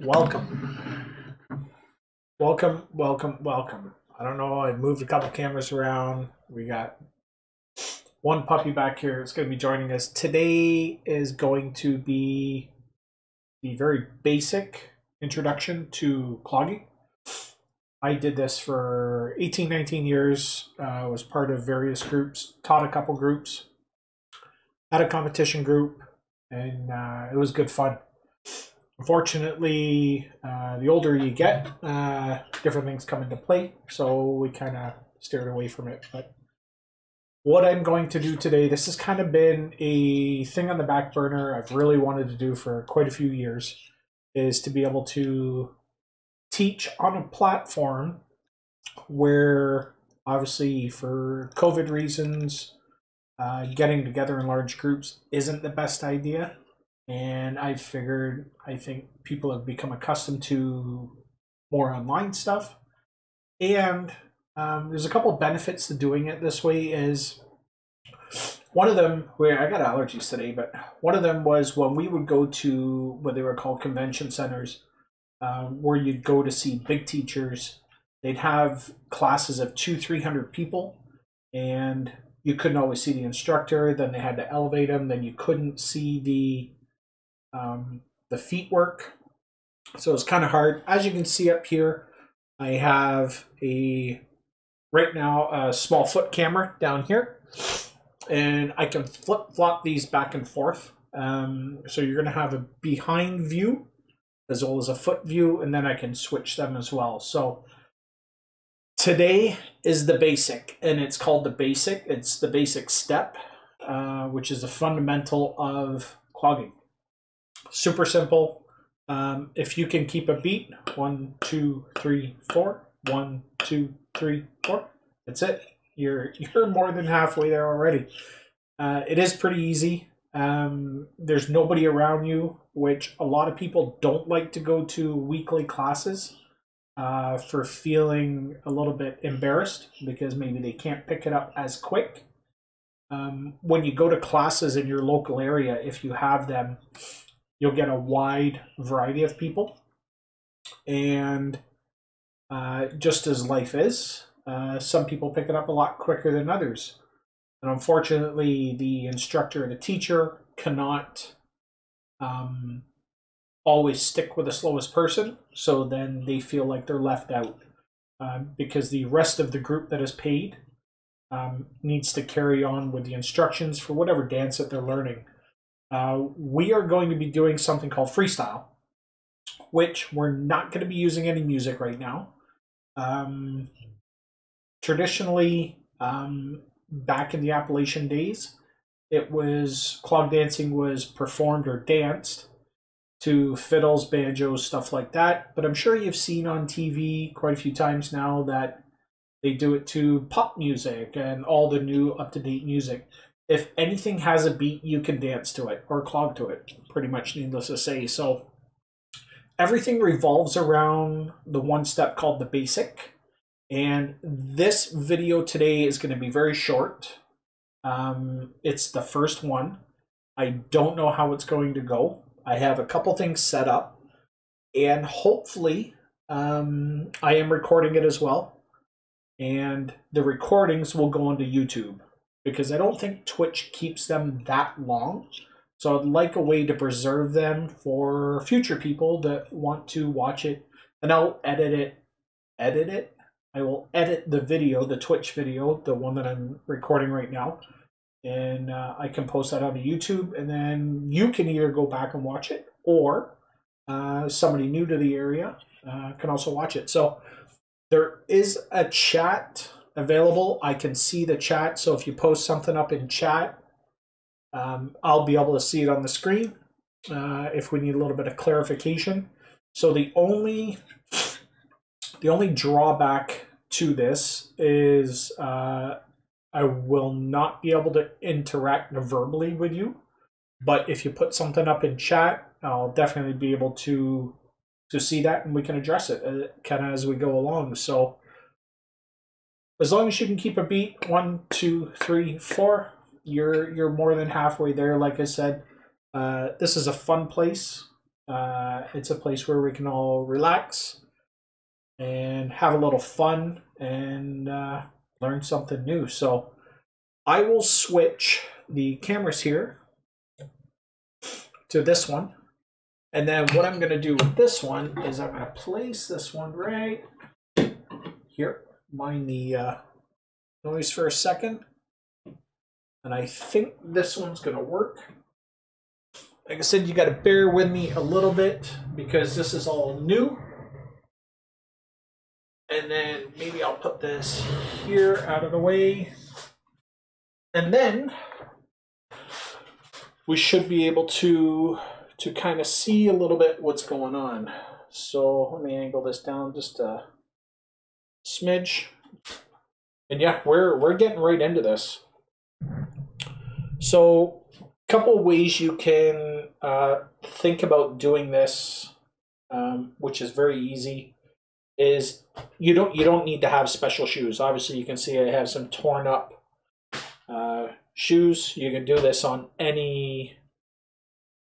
welcome. Welcome, welcome, welcome. I don't know, I moved a couple cameras around. We got one puppy back here that's going to be joining us. Today is going to be the very basic introduction to clogging. I did this for 18, 19 years, uh, was part of various groups, taught a couple groups, had a competition group, and uh, it was good fun. Unfortunately, uh, the older you get, uh, different things come into play, so we kind of steered away from it. But what I'm going to do today, this has kind of been a thing on the back burner I've really wanted to do for quite a few years, is to be able to teach on a platform where obviously for COVID reasons, uh, getting together in large groups isn't the best idea. And I figured I think people have become accustomed to more online stuff. And um, there's a couple benefits to doing it this way is one of them where I got allergies today, but one of them was when we would go to what they were called convention centers, um, where you'd go to see big teachers. They'd have classes of two, three hundred people, and you couldn't always see the instructor. Then they had to elevate them. Then you couldn't see the um, the feet work, so it's kind of hard. As you can see up here, I have a right now a small foot camera down here, and I can flip flop these back and forth. Um, so you're going to have a behind view as well as a foot view, and then I can switch them as well. So today is the basic, and it's called the basic. It's the basic step, uh, which is a fundamental of clogging. Super simple. Um, if you can keep a beat, one, two, three, four, one, two, three, four. That's it. You're you're more than halfway there already. Uh, it is pretty easy. Um, there's nobody around you, which a lot of people don't like to go to weekly classes uh, for feeling a little bit embarrassed because maybe they can't pick it up as quick. Um, when you go to classes in your local area, if you have them, you'll get a wide variety of people. And uh, just as life is, uh, some people pick it up a lot quicker than others. And unfortunately, the instructor, and the teacher, cannot um, always stick with the slowest person. So then they feel like they're left out um, because the rest of the group that is paid um, needs to carry on with the instructions for whatever dance that they're learning. Uh, we are going to be doing something called freestyle, which we're not going to be using any music right now. Um, traditionally, um, back in the Appalachian days, it was clog dancing was performed or danced to fiddles, banjos, stuff like that. But I'm sure you've seen on TV quite a few times now that they do it to pop music and all the new up to date music. If anything has a beat, you can dance to it or clog to it, pretty much needless to say. So everything revolves around the one step called the basic. And this video today is going to be very short. Um, it's the first one. I don't know how it's going to go. I have a couple things set up, and hopefully, um, I am recording it as well. And the recordings will go onto YouTube because I don't think Twitch keeps them that long. So I'd like a way to preserve them for future people that want to watch it. And I'll edit it. Edit it? I will edit the video, the Twitch video, the one that I'm recording right now and uh, I can post that on YouTube, and then you can either go back and watch it, or uh, somebody new to the area uh, can also watch it. So there is a chat available. I can see the chat, so if you post something up in chat, um, I'll be able to see it on the screen uh, if we need a little bit of clarification. So the only the only drawback to this is uh, I will not be able to interact verbally with you, but if you put something up in chat, I'll definitely be able to to see that and we can address it uh, kind of as we go along. So as long as you can keep a beat, one, two, three, four, you're you're more than halfway there. Like I said, uh, this is a fun place. Uh, it's a place where we can all relax and have a little fun and uh, learn something new. So I will switch the cameras here to this one. And then what I'm going to do with this one is I'm going to place this one right here. Mind the uh, noise for a second. And I think this one's going to work. Like I said, you got to bear with me a little bit because this is all new. And then maybe I'll put this here out of the way. And then we should be able to to kind of see a little bit what's going on. So let me angle this down just a smidge. And yeah, we're we're getting right into this. So a couple ways you can uh, think about doing this, um, which is very easy, is you don't you don't need to have special shoes. Obviously, you can see I have some torn up uh, shoes. You can do this on any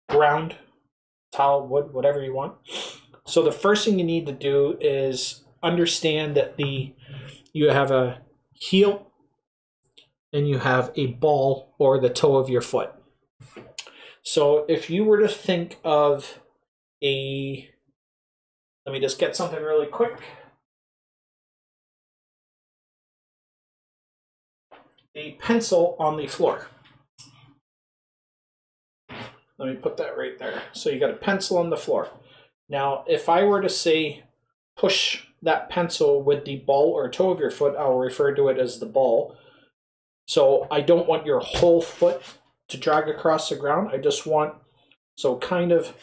ground, tile, wood, whatever you want. So the first thing you need to do is understand that the you have a heel and you have a ball or the toe of your foot. So if you were to think of a let me just get something really quick. A pencil on the floor. Let me put that right there. So you got a pencil on the floor. Now, if I were to say push that pencil with the ball or toe of your foot, I'll refer to it as the ball. So I don't want your whole foot to drag across the ground. I just want, so kind of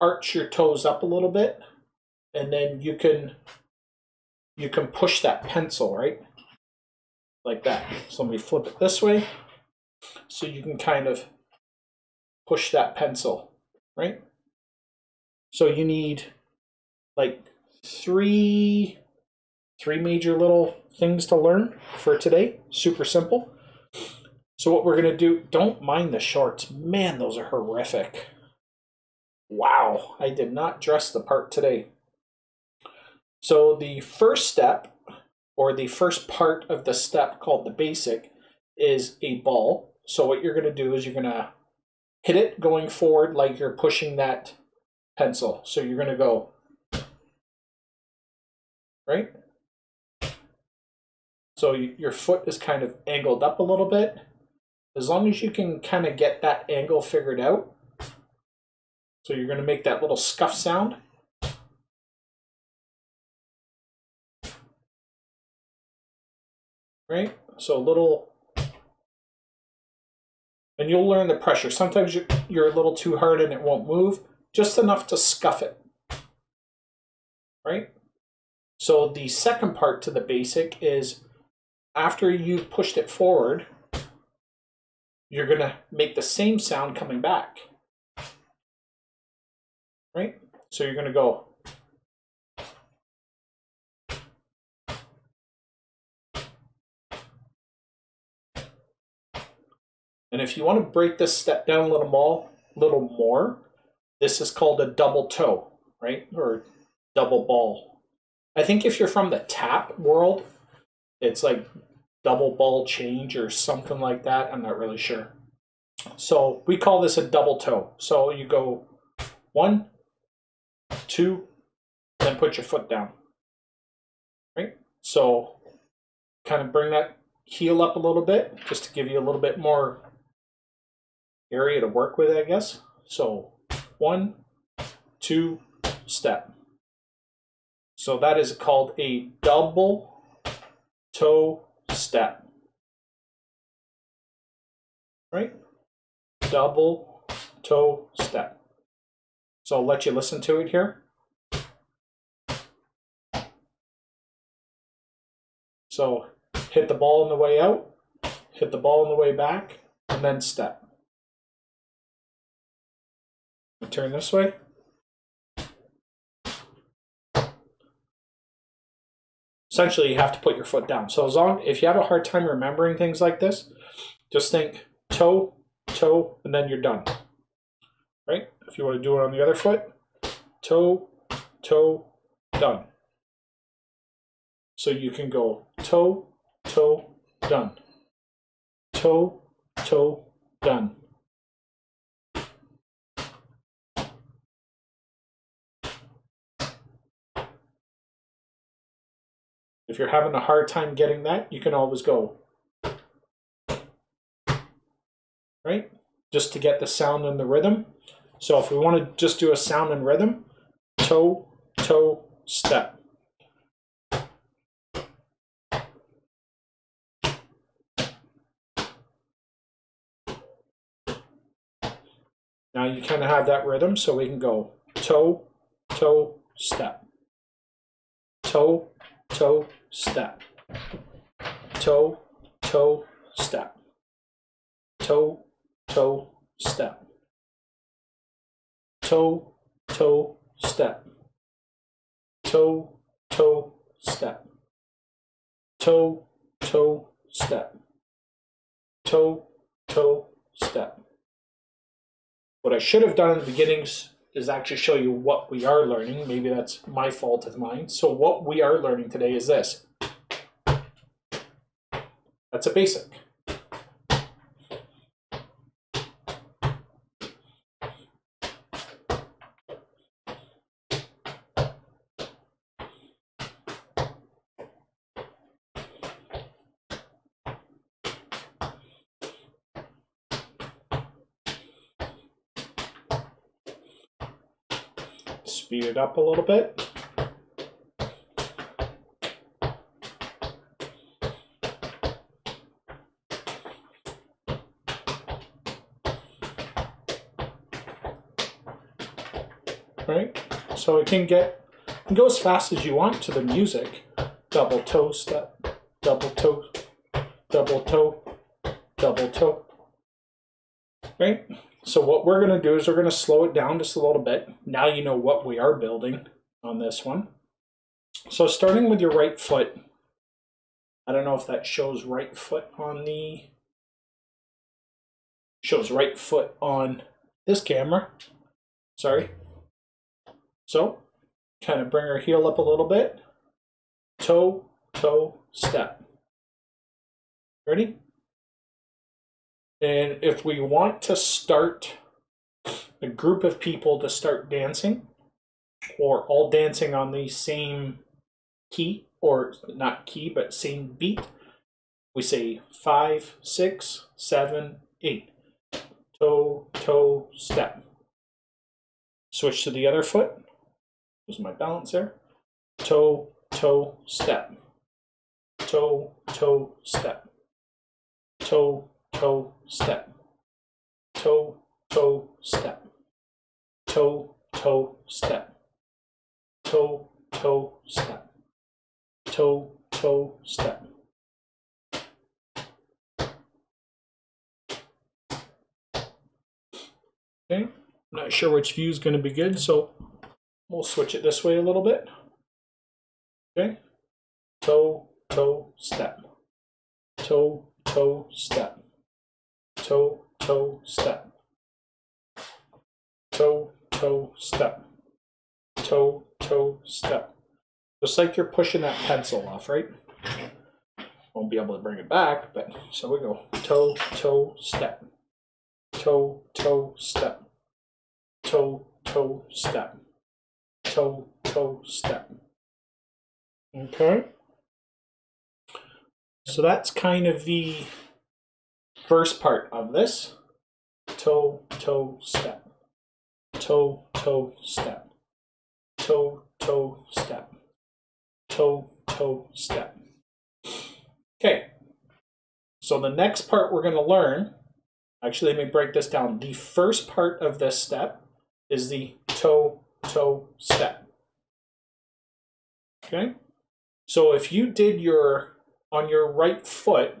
arch your toes up a little bit and then you can, you can push that pencil, right? Like that. So let me flip it this way. So you can kind of push that pencil, right? So you need like three three major little things to learn for today. Super simple. So what we're going to do, don't mind the shorts. Man, those are horrific. Wow, I did not dress the part today. So the first step, or the first part of the step called the basic, is a ball. So what you're going to do is you're going to hit it going forward like you're pushing that pencil. So you're going to go, right? So your foot is kind of angled up a little bit. As long as you can kind of get that angle figured out. So you're going to make that little scuff sound. Right? So a little and you'll learn the pressure. Sometimes you're, a little too hard and it won't move, just enough to scuff it. Right? So the second part to the basic is after you've pushed it forward, you're going to make the same sound coming back. Right? So you're going to go And if you want to break this step down a little more, little more, this is called a double toe, right? Or double ball. I think if you're from the tap world, it's like double ball change or something like that. I'm not really sure. So we call this a double toe. So you go one, two, then put your foot down. Right? So kind of bring that heel up a little bit just to give you a little bit more area to work with, I guess. So one, two, step. So that is called a double toe step. Right? Double toe step. So I'll let you listen to it here. So hit the ball on the way out, hit the ball on the way back, and then step. Turn this way. Essentially, you have to put your foot down. So as long if you have a hard time remembering things like this, just think toe, toe, and then you're done. right? If you want to do it on the other foot, toe, toe, done. So you can go toe, toe, done. Toe, toe, done. If you're having a hard time getting that, you can always go. Right? Just to get the sound and the rhythm. So if we want to just do a sound and rhythm, toe, toe, step. Now you kind of have that rhythm, so we can go toe, toe, step. Toe, toe, step. Toe, toe, step. Toe, toe, step. Toe, toe, step. Toe, toe, step. Toe, toe, step. Toe, toe, step. What I should have done in the beginnings is actually show you what we are learning. Maybe that's my fault of mine. So what we are learning today is this. That's a basic. speed it up a little bit. Right? So it can get can go as fast as you want to the music. Double toe step, uh, double toe, double toe, double toe. Right? So what we're going to do is we're going to slow it down just a little bit. Now you know what we are building on this one. So starting with your right foot, I don't know if that shows right foot on the, shows right foot on this camera. Sorry. So kind of bring our heel up a little bit. Toe, toe, step. Ready? And if we want to start a group of people to start dancing, or all dancing on the same key, or not key, but same beat, we say five, six, seven, eight. Toe, toe, step. Switch to the other foot. There's my balance there. Toe, toe, step. Toe, toe, step. Toe, toe, step. Toe, toe, step. Toe, toe, step. Toe, toe, step. Toe, toe, step. Okay, not sure which view is going to be good, so we'll switch it this way a little bit. Okay, toe, toe, step. Toe, toe, step toe, toe, step. Toe, toe, step. Toe, toe, step. Just like you're pushing that pencil off, right? Won't be able to bring it back, but so we go toe, toe, step. Toe, toe, step. Toe, toe, step. Toe, toe, step. Okay. So that's kind of the first part of this toe, toe, step, toe, toe, step, toe, toe, step, toe, toe, step. Okay, so the next part we're going to learn, actually, let me break this down. The first part of this step is the toe, toe, step. Okay, so if you did your, on your right foot,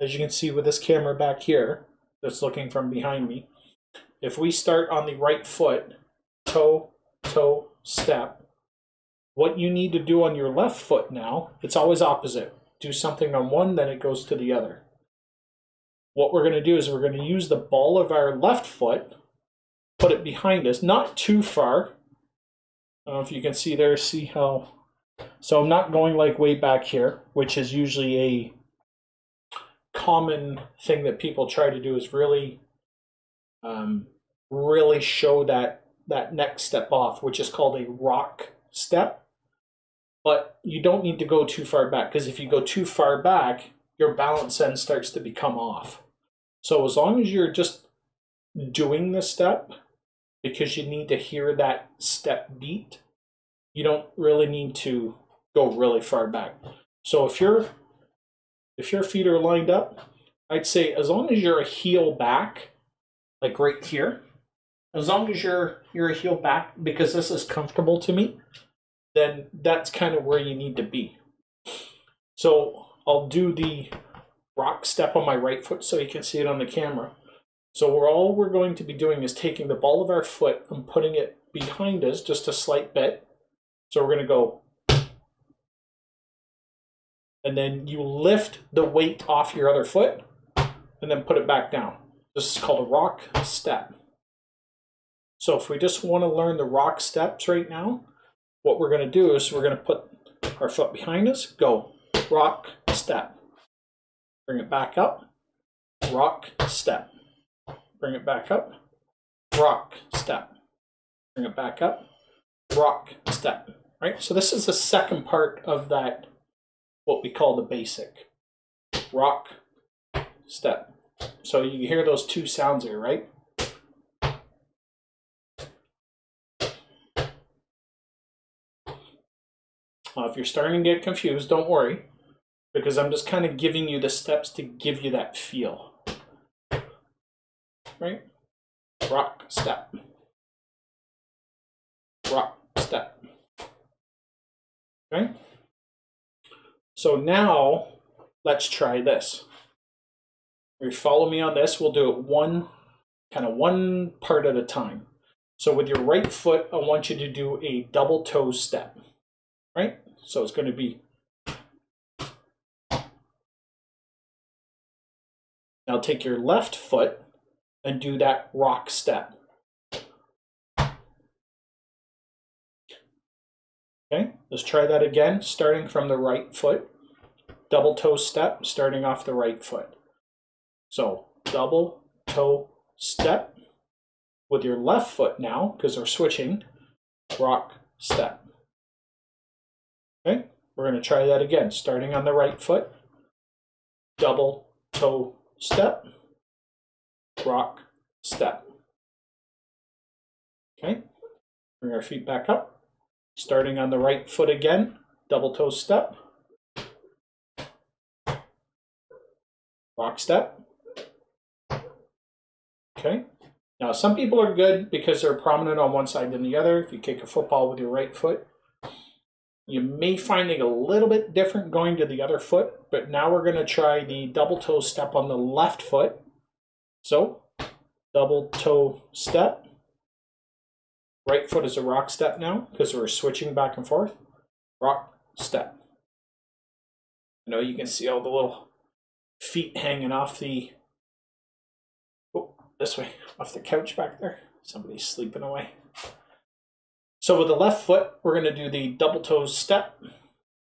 as you can see with this camera back here that's looking from behind me, if we start on the right foot, toe, toe, step, what you need to do on your left foot now, it's always opposite. Do something on one, then it goes to the other. What we're going to do is we're going to use the ball of our left foot put it behind us, not too far. I don't know if you can see there, see how. So I'm not going like way back here, which is usually a common thing that people try to do is really, um, really show that that next step off, which is called a rock step. But you don't need to go too far back because if you go too far back, your balance then starts to become off. So as long as you're just doing the step because you need to hear that step beat, you don't really need to go really far back. So if you're if your feet are lined up, I'd say as long as you're a heel back, like right here, as long as you're you're a heel back because this is comfortable to me, then that's kind of where you need to be. So I'll do the rock step on my right foot so you can see it on the camera. So we're all we're going to be doing is taking the ball of our foot and putting it behind us just a slight bit. So we're going to go and then you lift the weight off your other foot and then put it back down. This is called a rock step. So if we just want to learn the rock steps right now, what we're going to do is we're going to put our foot behind us, go rock step. Bring it back up, rock step. Bring it back up, rock step. Bring it back up, rock step. Right? So this is the second part of that what we call the basic rock step. So you hear those two sounds here, right? Uh, if you're starting to get confused, don't worry, because I'm just kind of giving you the steps to give you that feel. Right? Rock, step. Rock, step. Okay? So now, let's try this. You follow me on this, we'll do it one, kind of one part at a time. So with your right foot, I want you to do a double toe step, right? So it's going to be Now take your left foot and do that rock step. Let's try that again, starting from the right foot. Double toe step, starting off the right foot. So double toe step with your left foot now, because we're switching, rock step. Okay, we're going to try that again, starting on the right foot, double toe step, rock, step. Okay, bring our feet back up, starting on the right foot again, double toe step, rock step. Okay, now some people are good because they're prominent on one side than the other. If you kick a football with your right foot, you may find it a little bit different going to the other foot, but now we're going to try the double toe step on the left foot. So, double toe step. Right foot is a rock step now because we're switching back and forth. Rock step. I know you can see all the little feet hanging off the, oh, this way, off the couch back there. Somebody's sleeping away. So with the left foot, we're going to do the double toe step,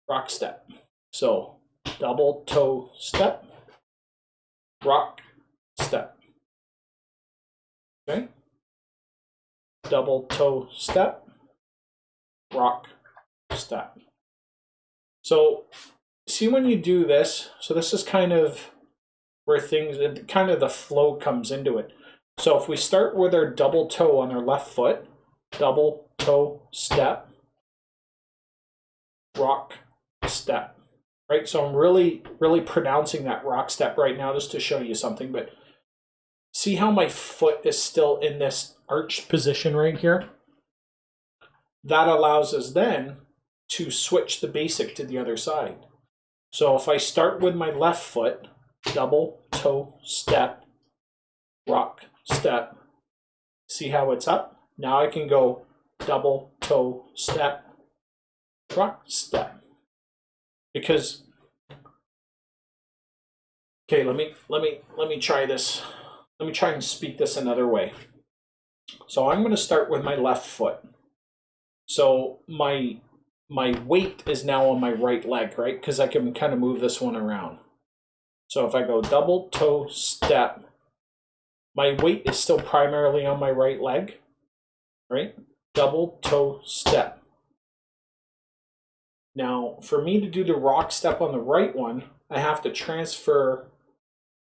rock step. So double toe step, rock step. Okay? Double toe step, rock step. So see when you do this, so this is kind of where things, kind of the flow comes into it. So if we start with our double toe on our left foot, double toe step, rock step, right? So I'm really, really pronouncing that rock step right now just to show you something, but see how my foot is still in this arched position right here? That allows us then to switch the basic to the other side. So if I start with my left foot, double toe step, rock step, see how it's up? Now I can go double toe step, rock step. Because okay, let me let me let me try this. Let me try and speak this another way. So I'm going to start with my left foot. So my my weight is now on my right leg, right? Because I can kind of move this one around. So if I go double toe step, my weight is still primarily on my right leg, right? Double toe step. Now, for me to do the rock step on the right one, I have to transfer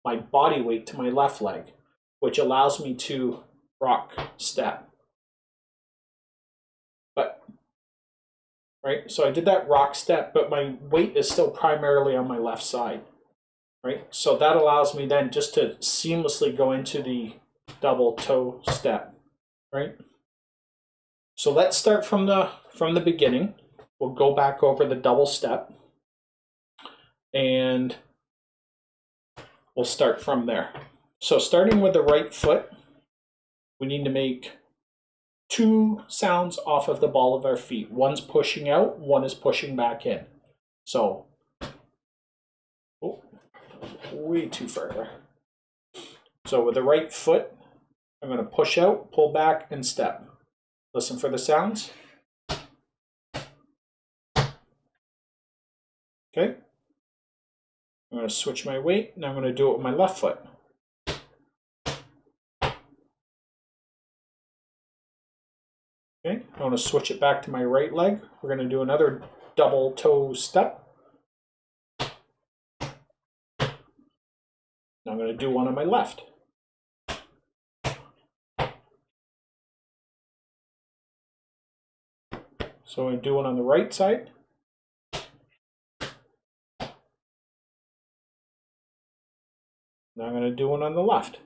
my body weight to my left leg, which allows me to rock step. But, right, so I did that rock step, but my weight is still primarily on my left side, right? So that allows me then just to seamlessly go into the double toe step, right? So let's start from the from the beginning. We'll go back over the double step and we'll start from there. So starting with the right foot, we need to make two sounds off of the ball of our feet. One's pushing out, one is pushing back in. So, oh, way too far. So with the right foot, I'm going to push out, pull back, and step. Listen for the sounds. Okay. I'm going to switch my weight, and I'm going to do it with my left foot. Okay, I want to switch it back to my right leg. We're going to do another double toe step. Now I'm going to do one on my left. So I'm gonna do one on the right side. I'm going to do one on the left.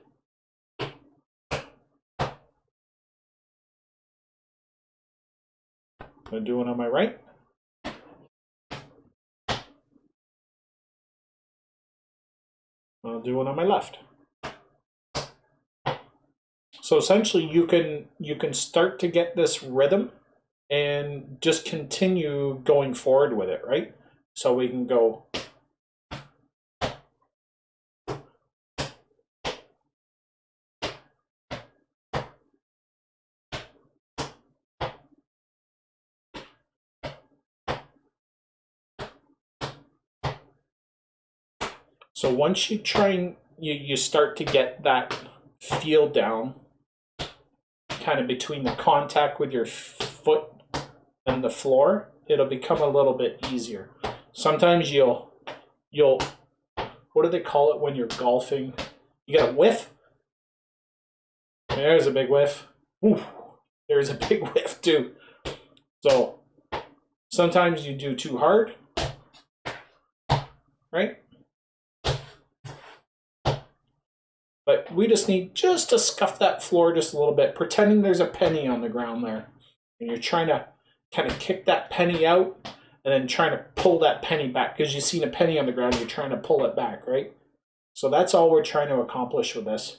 I'm going to do one on my right. I'll do one on my left. So essentially you can you can start to get this rhythm and just continue going forward with it, right? So we can go So once you try and you, you start to get that feel down, kind of between the contact with your foot and the floor, it'll become a little bit easier. Sometimes you'll you'll what do they call it when you're golfing? You get a whiff. There's a big whiff. Ooh, there's a big whiff too. So sometimes you do too hard, right? But we just need just to scuff that floor just a little bit, pretending there's a penny on the ground there. And you're trying to kind of kick that penny out and then trying to pull that penny back because you've seen a penny on the ground, you're trying to pull it back, right? So that's all we're trying to accomplish with this.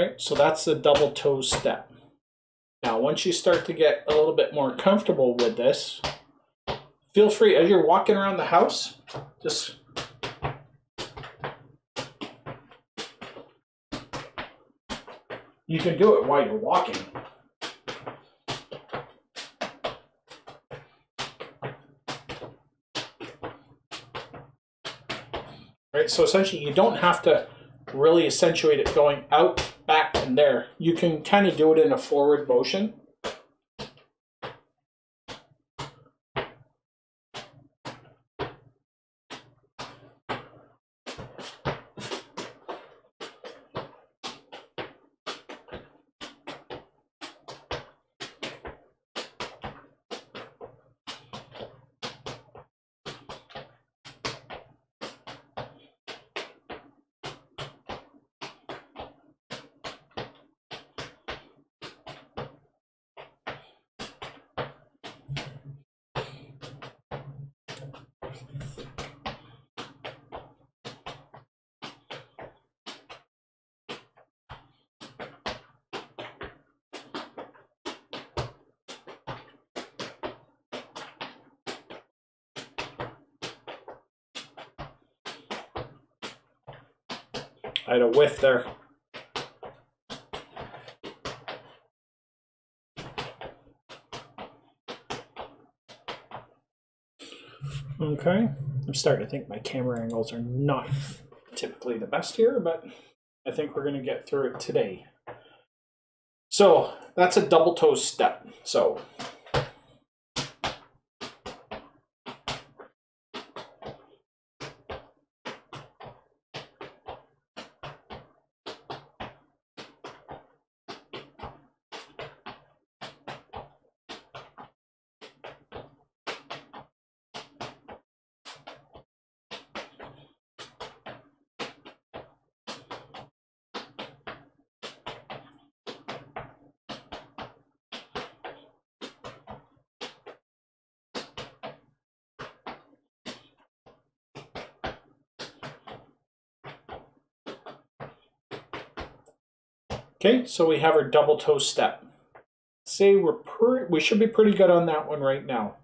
Right, so that's the double toe step. Now, once you start to get a little bit more comfortable with this, feel free, as you're walking around the house, just you can do it while you're walking. Right, so essentially you don't have to really accentuate it going out back and there. You can kind of do it in a forward motion. I had a whiff there. Okay, I'm starting to think my camera angles are not typically the best here, but I think we're going to get through it today. So that's a double toe step. So Okay, so we have our double toe step. Say we're we should be pretty good on that one right now.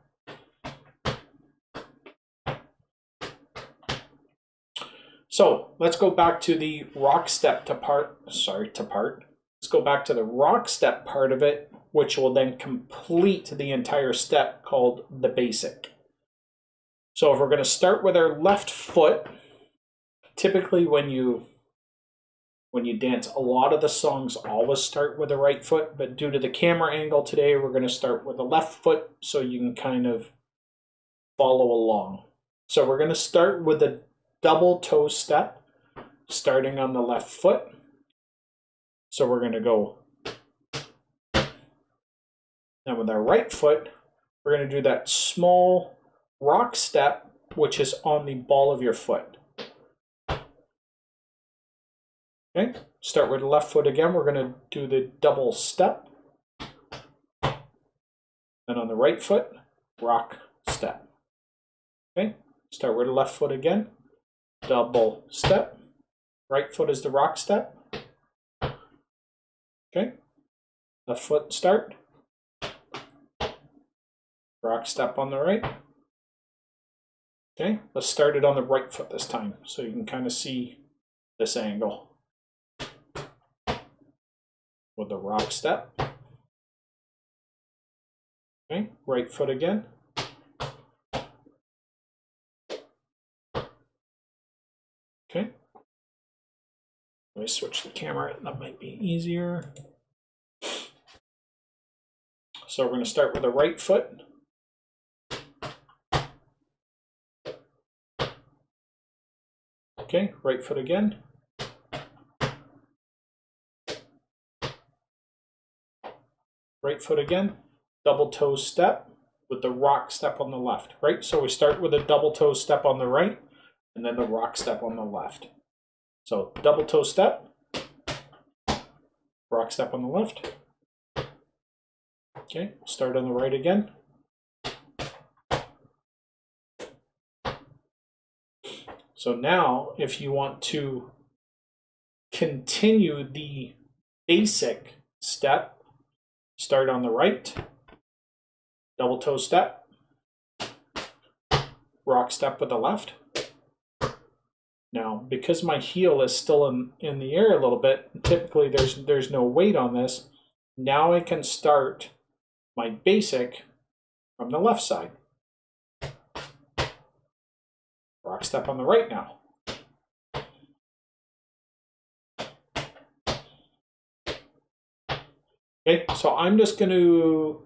So let's go back to the rock step to part, sorry, to part. Let's go back to the rock step part of it, which will then complete the entire step called the basic. So if we're going to start with our left foot, typically when you when you dance. A lot of the songs always start with the right foot, but due to the camera angle today, we're going to start with the left foot so you can kind of follow along. So we're going to start with a double toe step, starting on the left foot. So we're going to go. Now with our right foot, we're going to do that small rock step, which is on the ball of your foot. Okay, start with the left foot again. We're going to do the double step. And on the right foot, rock step. Okay, start with the left foot again. Double step. Right foot is the rock step. Okay, left foot start. Rock step on the right. Okay, let's start it on the right foot this time so you can kind of see this angle with the rock step. Okay, right foot again. Okay. Let me switch the camera, that might be easier. So we're going to start with the right foot. Okay, right foot again. Right foot again, double toe step with the rock step on the left, right? So we start with a double toe step on the right and then the rock step on the left. So double toe step, rock step on the left. Okay, start on the right again. So now if you want to continue the basic step Start on the right, double toe step, rock step with the left. Now, because my heel is still in, in the air a little bit, typically there's, there's no weight on this, now I can start my basic from the left side. Rock step on the right now. Okay, so I'm just going to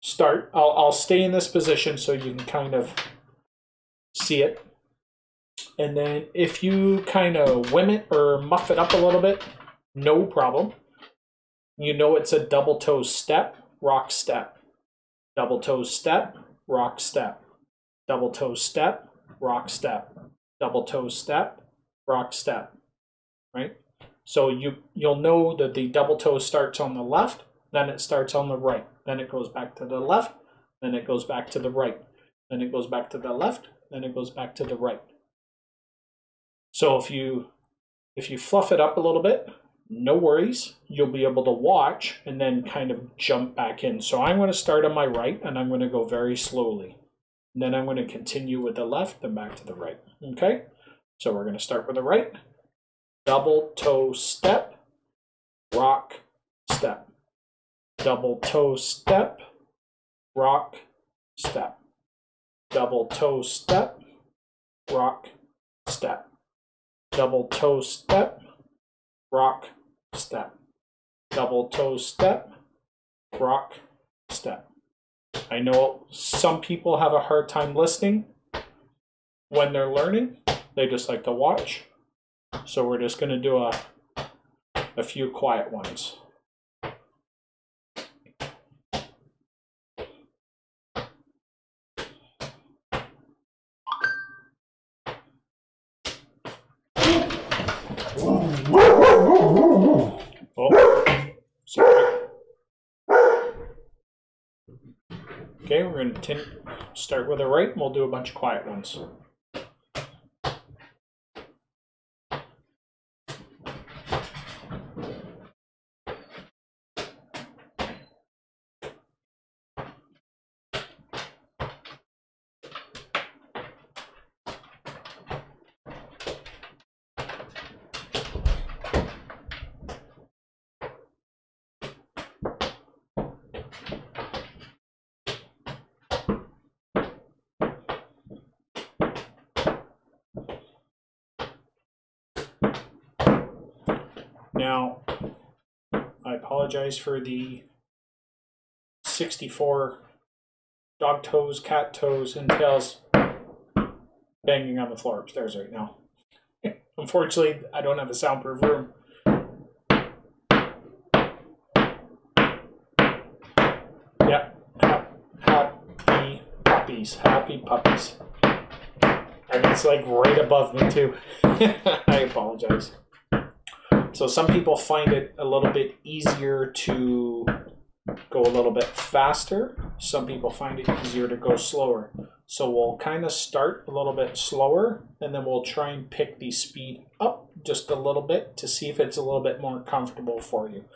start. I'll, I'll stay in this position so you can kind of see it. And then if you kind of whim it or muff it up a little bit, no problem. You know it's a double toe step, rock step. Double toe step, rock step. Double toe step, rock step. Double toe step, rock step. Right? So you, you'll know that the double toe starts on the left, then it starts on the right. Then it goes back to the left, then it goes back to the right. Then it goes back to the left, then it goes back to the right. So if you if you fluff it up a little bit, no worries. You'll be able to watch and then kind of jump back in. So I'm going to start on my right and I'm going to go very slowly. And then I'm going to continue with the left and back to the right. Okay? So we're going to start with the right double toe step, rock, step. Double toe step, rock, step. Double toe step, rock, step. Double toe step, rock, step. Double toe step, rock, step. I know some people have a hard time listening when they're learning. They just like to watch. So we're just going to do a, a few quiet ones. Oh, sorry. Okay, we're going to start with a right and we'll do a bunch of quiet ones. Now, I apologize for the 64 dog toes, cat toes, and tails banging on the floor upstairs right now. Unfortunately, I don't have a soundproof room. Yeah, happy puppies, happy puppies. And it's like right above me too. I apologize. So some people find it a little bit easier to go a little bit faster. Some people find it easier to go slower. So we'll kind of start a little bit slower and then we'll try and pick the speed up just a little bit to see if it's a little bit more comfortable for you.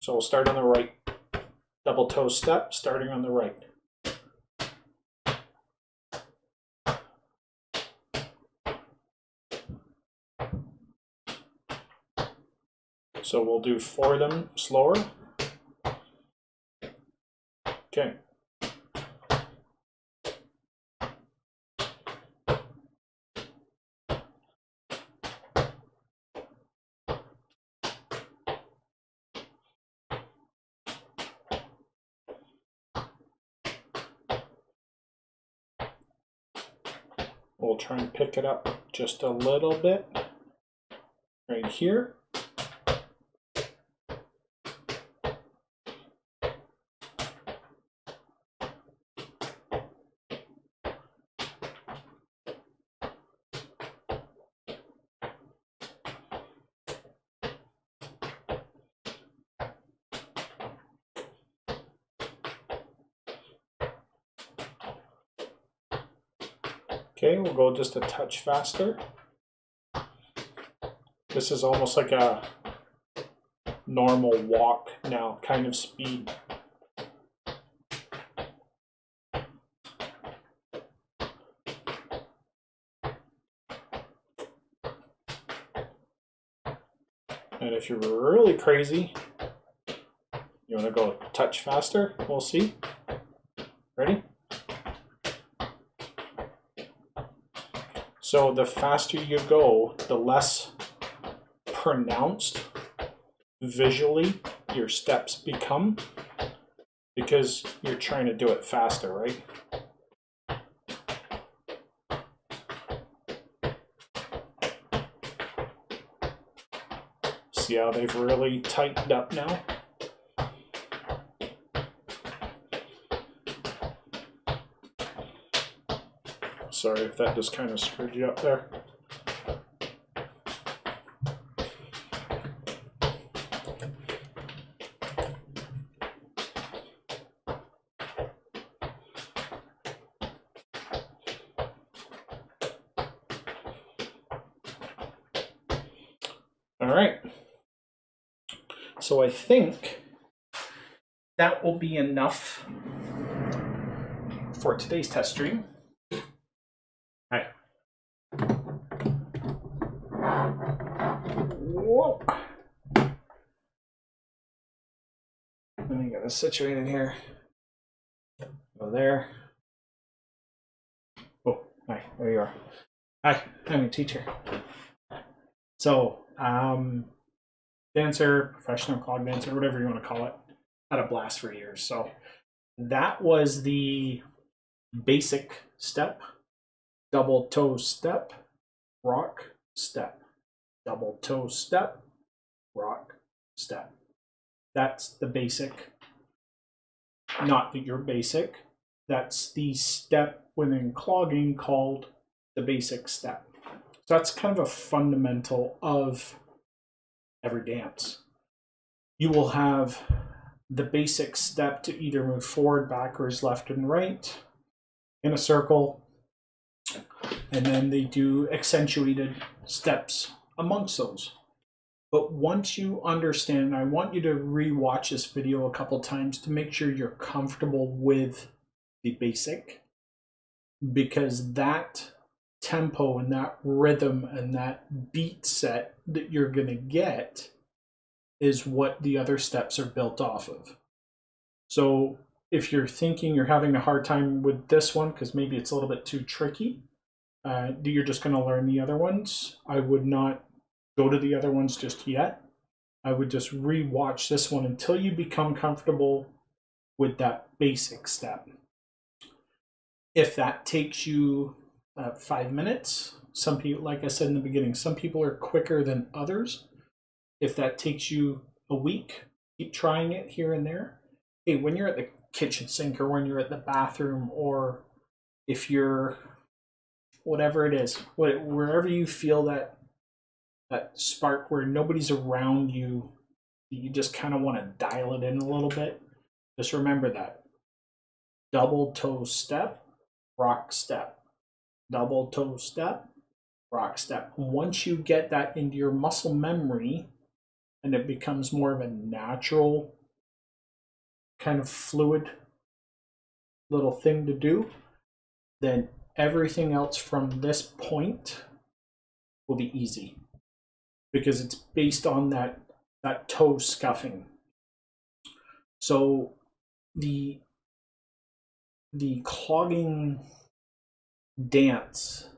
So we'll start on the right. Double toe step, starting on the right. So we'll do four of them slower. Okay. We'll try and pick it up just a little bit right here. Okay, we'll just a touch faster. This is almost like a normal walk now kind of speed. And if you're really crazy, you want to go a touch faster, we'll see. Ready? So the faster you go, the less pronounced visually your steps become because you're trying to do it faster, right? See how they've really tightened up now? Sorry if that just kind of screwed you up there. All right. So I think that will be enough for today's test stream. This situated here. Go there. Oh, hi, there you are. Hi, I'm a teacher. So, um, dancer, professional clog dancer, whatever you want to call it, had a blast for years. So that was the basic step, double toe step, rock step, double toe step, rock step. That's the basic. Not that you're basic. That's the step within clogging called the basic step. So that's kind of a fundamental of every dance. You will have the basic step to either move forward, backwards, left, and right in a circle. And then they do accentuated steps amongst those. But once you understand, I want you to re-watch this video a couple times to make sure you're comfortable with the basic because that tempo and that rhythm and that beat set that you're going to get is what the other steps are built off of. So if you're thinking you're having a hard time with this one because maybe it's a little bit too tricky, uh, you're just going to learn the other ones. I would not go to the other ones just yet. I would just re-watch this one until you become comfortable with that basic step. If that takes you uh, five minutes. Some people, like I said in the beginning, some people are quicker than others. If that takes you a week, keep trying it here and there. Hey, when you're at the kitchen sink or when you're at the bathroom or if you're whatever it is, what wherever you feel that that spark where nobody's around you, you just kind of want to dial it in a little bit. Just remember that double toe step, rock step double toe step, rock step. Once you get that into your muscle memory and it becomes more of a natural kind of fluid little thing to do, then everything else from this point will be easy because it's based on that that toe scuffing. So the the clogging dance,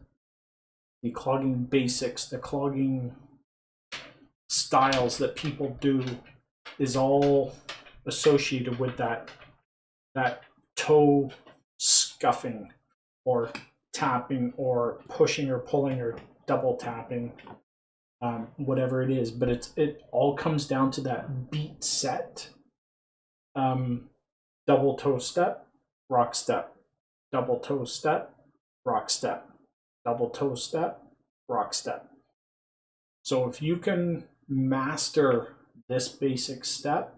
the clogging basics, the clogging styles that people do is all associated with that that toe scuffing or tapping or pushing or pulling or double tapping um, whatever it is but it's it all comes down to that beat set um, double toe step rock step double toe step rock step, double toe step, rock step. So if you can master this basic step,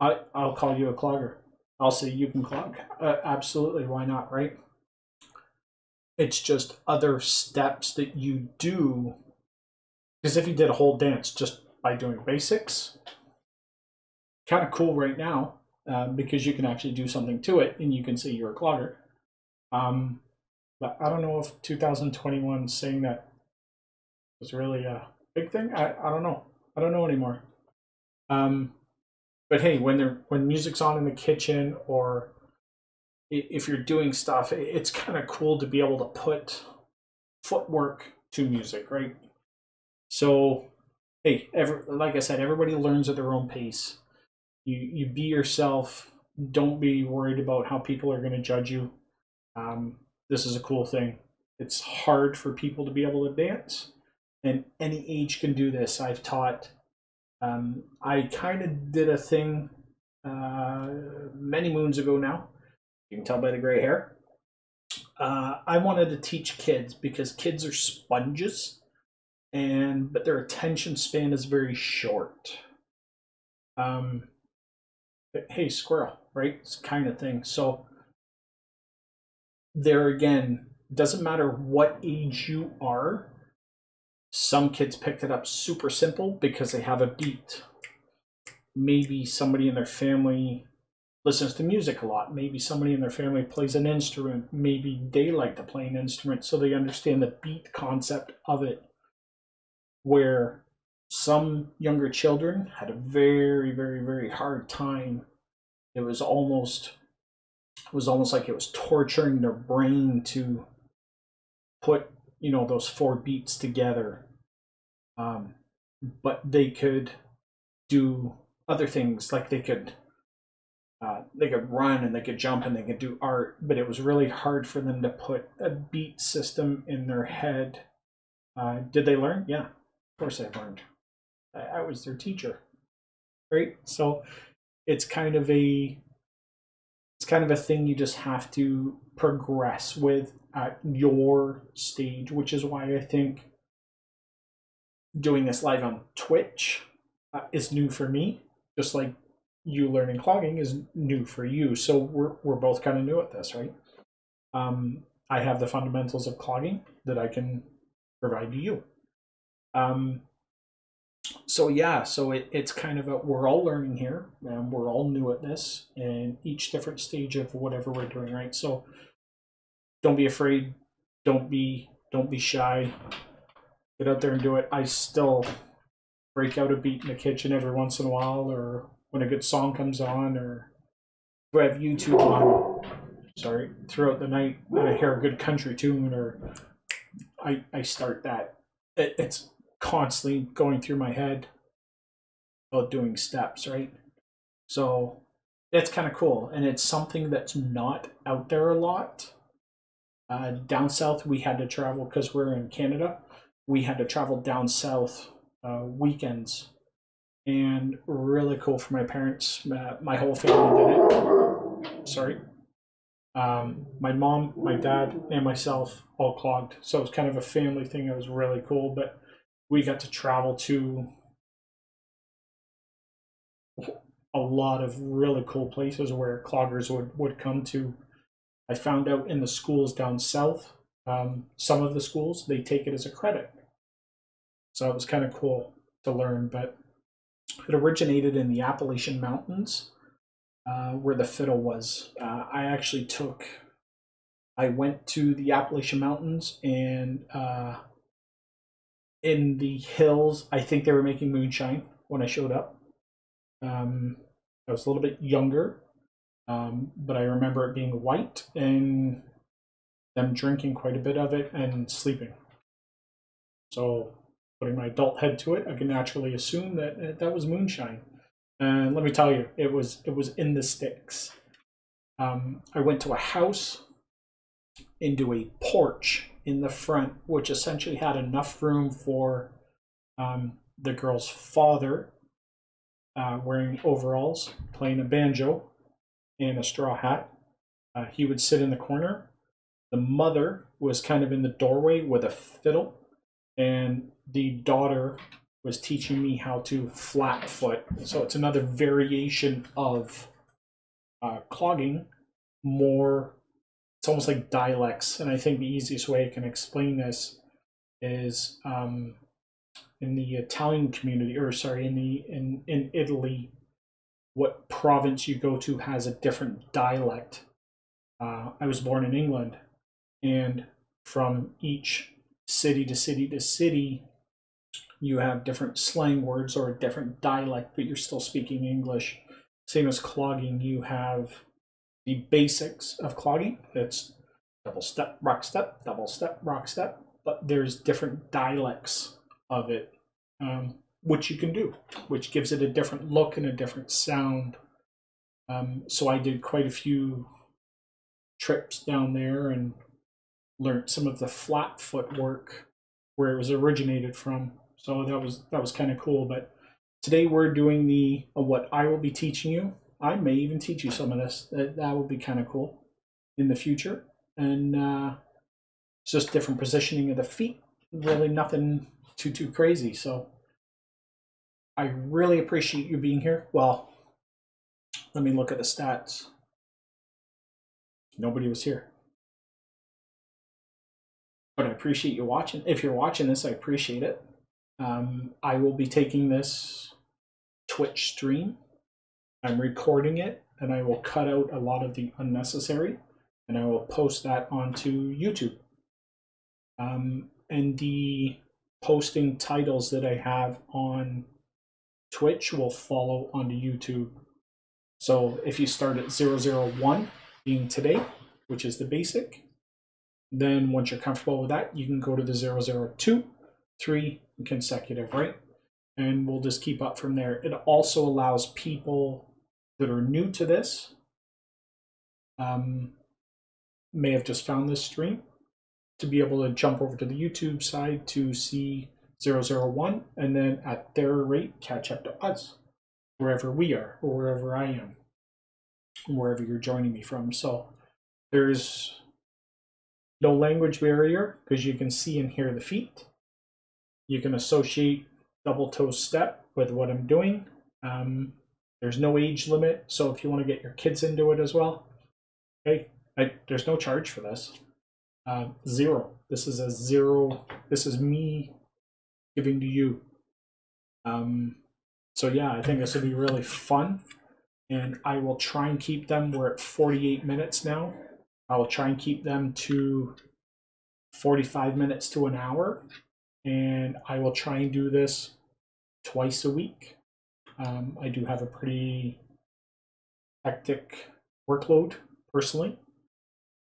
I, I'll call you a clogger. I'll say you can clog. Uh, absolutely, why not, right? It's just other steps that you do. Because if you did a whole dance just by doing basics, kind of cool right now uh, because you can actually do something to it and you can say you're a clogger. Um, but I don't know if 2021 saying that was really a big thing. I, I don't know. I don't know anymore. Um, but hey, when they're when music's on in the kitchen or if you're doing stuff, it's kind of cool to be able to put footwork to music, right? So, hey, every, like I said, everybody learns at their own pace. You you be yourself. Don't be worried about how people are going to judge you. Um, this is a cool thing. It's hard for people to be able to dance, and any age can do this. I've taught. Um, I kind of did a thing uh, many moons ago now. You can tell by the gray hair. Uh, I wanted to teach kids because kids are sponges, and but their attention span is very short. Um, hey, squirrel, right? It's kind of thing. So there again, doesn't matter what age you are. Some kids picked it up super simple because they have a beat. Maybe somebody in their family listens to music a lot. Maybe somebody in their family plays an instrument. Maybe they like to play an instrument so they understand the beat concept of it. Where some younger children had a very, very, very hard time. It was almost it was almost like it was torturing their brain to put you know those four beats together. Um, but they could do other things like they could uh, they could run and they could jump and they could do art, but it was really hard for them to put a beat system in their head. Uh, did they learn? Yeah, of course they learned. I, I was their teacher, right? So it's kind of a it's kind of a thing you just have to progress with at your stage, which is why I think doing this live on Twitch uh, is new for me, just like you learning clogging is new for you. So we're we're both kind of new at this, right? Um, I have the fundamentals of clogging that I can provide to you. Um, so yeah, so it, it's kind of a we're all learning here, and we're all new at this, and each different stage of whatever we're doing, right? So don't be afraid, don't be don't be shy. Get out there and do it. I still break out a beat in the kitchen every once in a while, or when a good song comes on, or have YouTube on, sorry, throughout the night, I hear a good country tune, or I I start that. It, it's constantly going through my head about doing steps, right? So that's kind of cool, and it's something that's not out there a lot. Uh, down south, we had to travel because we're in Canada. We had to travel down south uh, weekends and really cool for my parents. Uh, my whole family did it. Sorry. Um, my mom, my dad, and myself all clogged. So it was kind of a family thing. It was really cool. But we got to travel to a lot of really cool places where cloggers would, would come to. I found out in the schools down south, um, some of the schools, they take it as a credit. So it was kind of cool to learn. But it originated in the Appalachian Mountains, uh, where the fiddle was. Uh, I actually took, I went to the Appalachian Mountains and uh, in the hills, I think they were making moonshine when I showed up. Um, I was a little bit younger, um, but I remember it being white and them drinking quite a bit of it and sleeping. So putting my adult head to it, I can naturally assume that uh, that was moonshine. And let me tell you, it was it was in the sticks. Um, I went to a house into a porch in the front, which essentially had enough room for um, the girl's father uh, wearing overalls, playing a banjo and a straw hat. Uh, he would sit in the corner. The mother was kind of in the doorway with a fiddle and the daughter was teaching me how to flat foot. So it's another variation of uh, clogging, more, it's almost like dialects. And I think the easiest way I can explain this is um, in the Italian community, or sorry, in the in, in Italy, what province you go to has a different dialect. Uh, I was born in England, and from each city to city to city, you have different slang words or a different dialect, but you're still speaking English. Same as clogging, you have the basics of clogging. It's double step, rock step, double step, rock step, but there's different dialects of it, um, which you can do, which gives it a different look and a different sound. Um, so I did quite a few trips down there and learned some of the flat footwork where it was originated from. So that was that was kind of cool. But today we're doing the uh, what I will be teaching you. I may even teach you some of this. That that will be kind of cool in the future. And uh, it's just different positioning of the feet. Really nothing too too crazy. So I really appreciate you being here. Well, let me look at the stats. Nobody was here but I appreciate you watching. If you're watching this, I appreciate it. Um, I will be taking this Twitch stream. I'm recording it, and I will cut out a lot of the unnecessary, and I will post that onto YouTube. Um, and the posting titles that I have on Twitch will follow onto YouTube. So if you start at 001, being today, which is the basic, then once you're comfortable with that, you can go to the 002, 3, and consecutive, right? And we'll just keep up from there. It also allows people that are new to this, um, may have just found this stream, to be able to jump over to the YouTube side to see 001 and then at their rate catch up to us wherever we are or wherever I am, wherever you're joining me from. So there's no language barrier because you can see and hear the feet. You can associate double toe step with what I'm doing. Um, there's no age limit, so if you want to get your kids into it as well, okay, I, there's no charge for this. Uh, zero. This is a zero. This is me giving to you. Um, so yeah, I think this will be really fun, and I will try and keep them. We're at 48 minutes now. I will try and keep them to 45 minutes to an hour, and I will try and do this twice a week. Um, I do have a pretty hectic workload personally,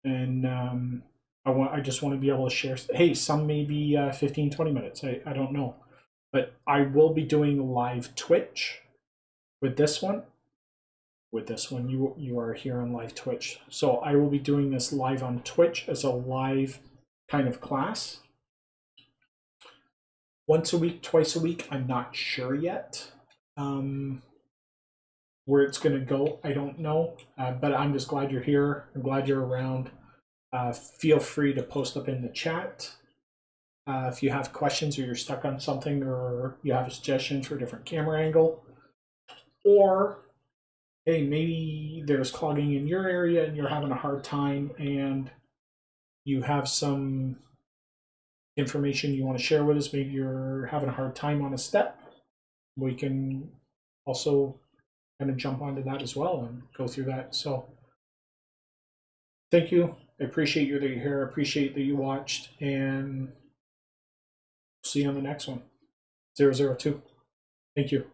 and um, I want I just want to be able to share. Hey, some may be uh, 15, 20 minutes. I, I don't know, but I will be doing live Twitch with this one. With this one, you you are here on live Twitch, so I will be doing this live on Twitch as a live kind of class. Once a week, twice a week. I'm not sure yet. Um, where it's going to go, I don't know. Uh, but I'm just glad you're here. I'm glad you're around. Uh, feel free to post up in the chat. Uh, if you have questions or you're stuck on something or you have a suggestion for a different camera angle, or hey, maybe there's clogging in your area and you're having a hard time and you have some information you want to share with us, maybe you're having a hard time on a step, we can also kind of jump onto that as well and go through that. So thank you. I appreciate you that you're here. I appreciate that you watched and see you on the next one. 002. Thank you.